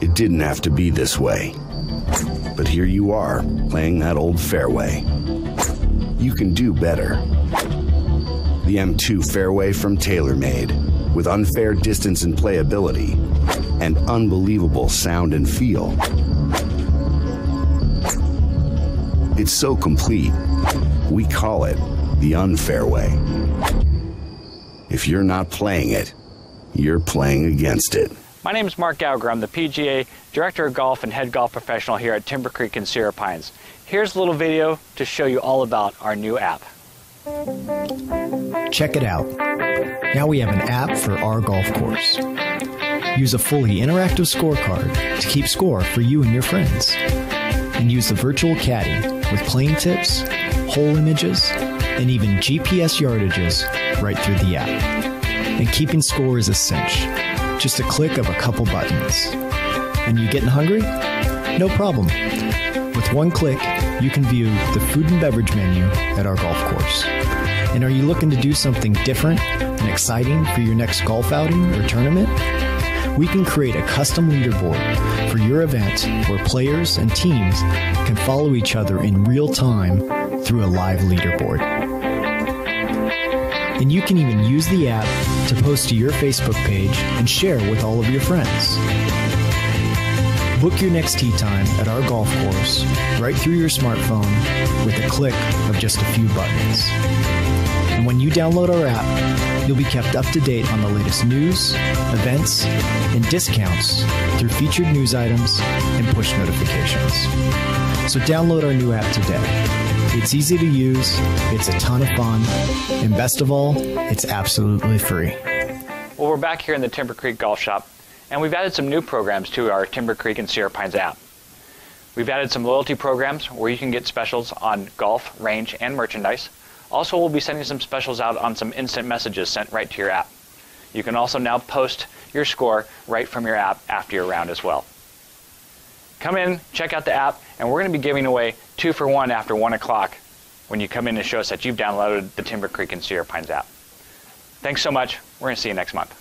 It didn't have to be this way. But here you are, playing that old fairway. You can do better. The M2 fairway from TaylorMade, with unfair distance and playability, and unbelievable sound and feel. It's so complete, we call it the unfair way. If you're not playing it, you're playing against it. My name is Mark Gouger. I'm the PGA Director of Golf and Head Golf Professional here at Timber Creek and Sierra Pines. Here's a little video to show you all about our new app. Check it out. Now we have an app for our golf course. Use a fully interactive scorecard to keep score for you and your friends. And use the virtual caddy with playing tips, hole images, and even GPS yardages right through the app. And keeping score is a cinch. Just a click of a couple buttons. And you getting hungry? No problem. With one click, you can view the food and beverage menu at our golf course. And are you looking to do something different and exciting for your next golf outing or tournament? We can create a custom leaderboard for your event where players and teams can follow each other in real time through a live leaderboard. And you can even use the app to post to your Facebook page and share with all of your friends. Book your next tee time at our golf course right through your smartphone with a click of just a few buttons. And when you download our app, you'll be kept up to date on the latest news, events, and discounts through featured news items and push notifications. So download our new app today. It's easy to use, it's a ton of fun, and best of all, it's absolutely free. Well, we're back here in the Timber Creek Golf Shop, and we've added some new programs to our Timber Creek and Sierra Pines app. We've added some loyalty programs where you can get specials on golf, range, and merchandise. Also, we'll be sending some specials out on some instant messages sent right to your app. You can also now post your score right from your app after your round as well. Come in, check out the app, and we're going to be giving away two for one after one o'clock when you come in and show us that you've downloaded the Timber Creek and Sierra Pines app. Thanks so much. We're going to see you next month.